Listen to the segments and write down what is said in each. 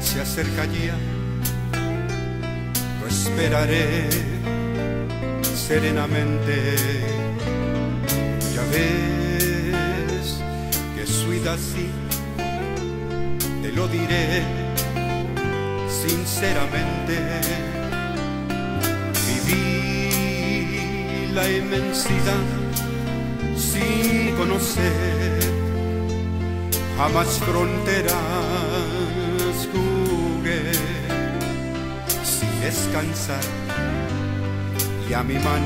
se acerca lo esperaré serenamente. Ya ves que soy así, te lo diré sinceramente. Viví la inmensidad sin conocer jamás fronteras descansar y a mi manera.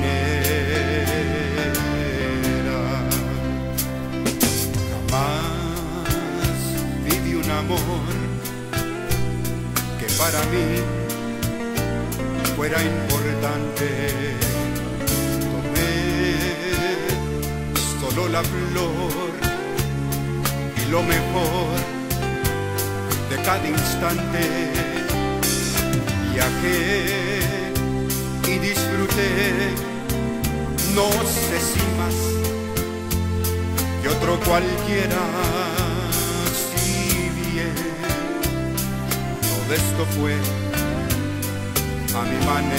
Jamás viví un amor que para mí fuera importante. Tomé solo la flor y lo mejor de cada instante. Viajé y disfruté, no sé si más que otro cualquiera, si bien todo esto fue a mi manera.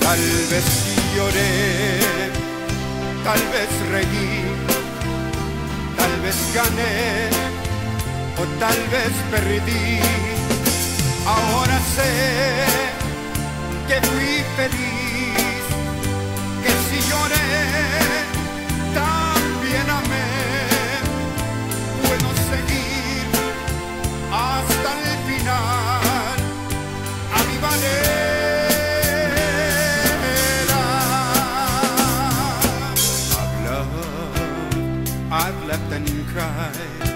Tal vez lloré, tal vez reí, tal vez gané o tal vez perdí. Ahora sé que fui feliz, que si lloré, también amé. Puedo seguir hasta el final a mi I've left and cried.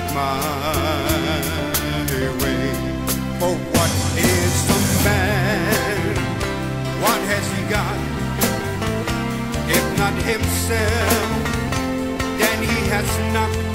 it my way. For what is the man? What has he got? If not himself, then he has nothing.